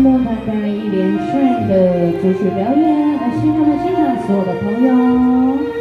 默默等待一连串的主旨表演，来欣赏的欣赏所有的朋友。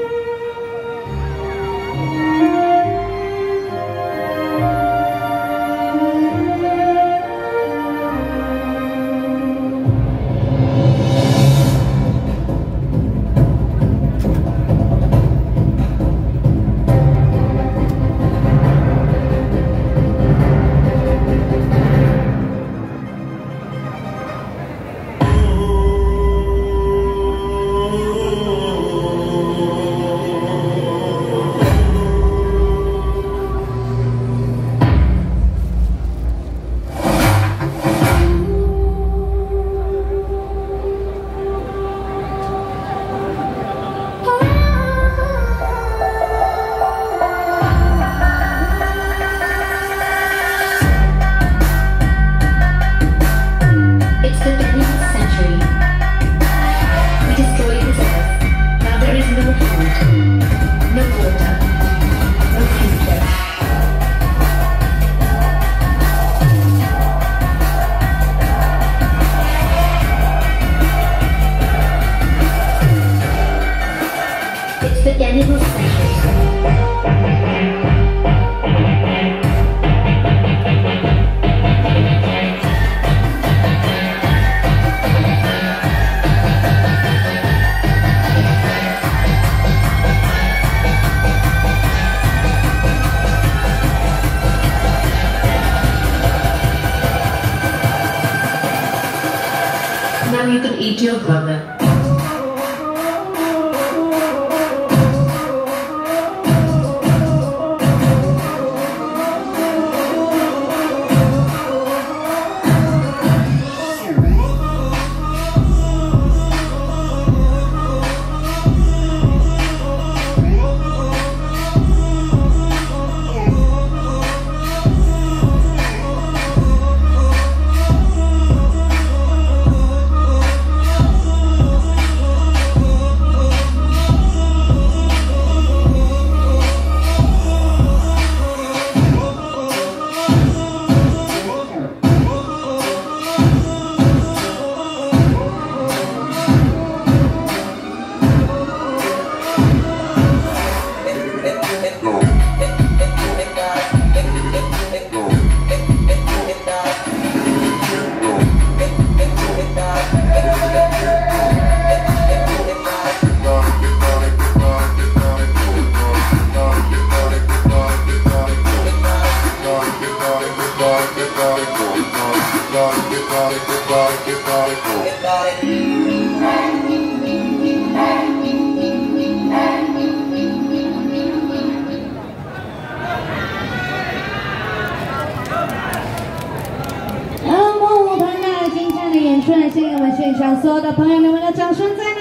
you can eat your brother. 的朋友，们的掌声在哪？